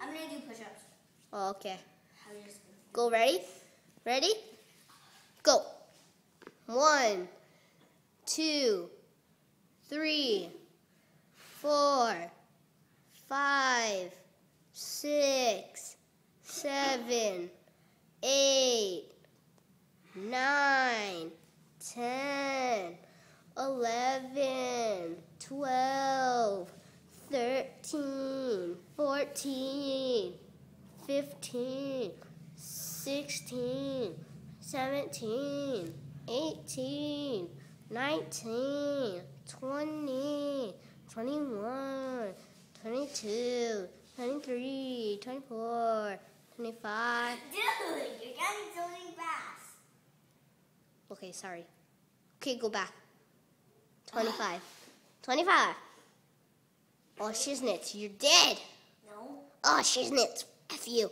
I'm gonna do push-ups. Oh, okay. How you just gonna- Go ready? Ready? Go. One, two, three, four, five, six, seven, eight, nine, ten, eleven, twelve, thirteen, fourteen, fifteen. 16, 17, 18, 19, 20, 21, 22, 23, 24, 25. Dude, you're getting so fast. Okay, sorry. Okay, go back. 25. 25. Oh, shiznits, you're dead. No. Oh, shiznits. F you.